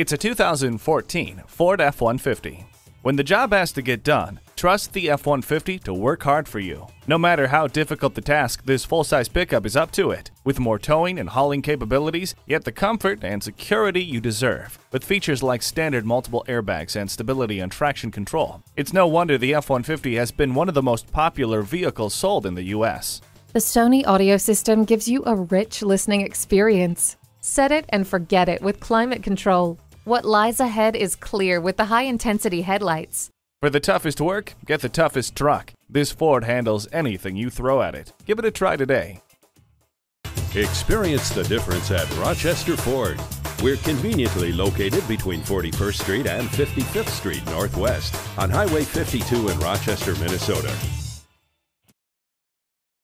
It's a 2014 Ford F-150. When the job has to get done, trust the F-150 to work hard for you. No matter how difficult the task, this full-size pickup is up to it, with more towing and hauling capabilities, yet the comfort and security you deserve. With features like standard multiple airbags and stability and traction control, it's no wonder the F-150 has been one of the most popular vehicles sold in the US. The Sony audio system gives you a rich listening experience. Set it and forget it with climate control. What lies ahead is clear with the high intensity headlights. For the toughest work, get the toughest truck. This Ford handles anything you throw at it. Give it a try today. Experience the difference at Rochester Ford. We're conveniently located between 41st Street and 55th Street Northwest on Highway 52 in Rochester, Minnesota.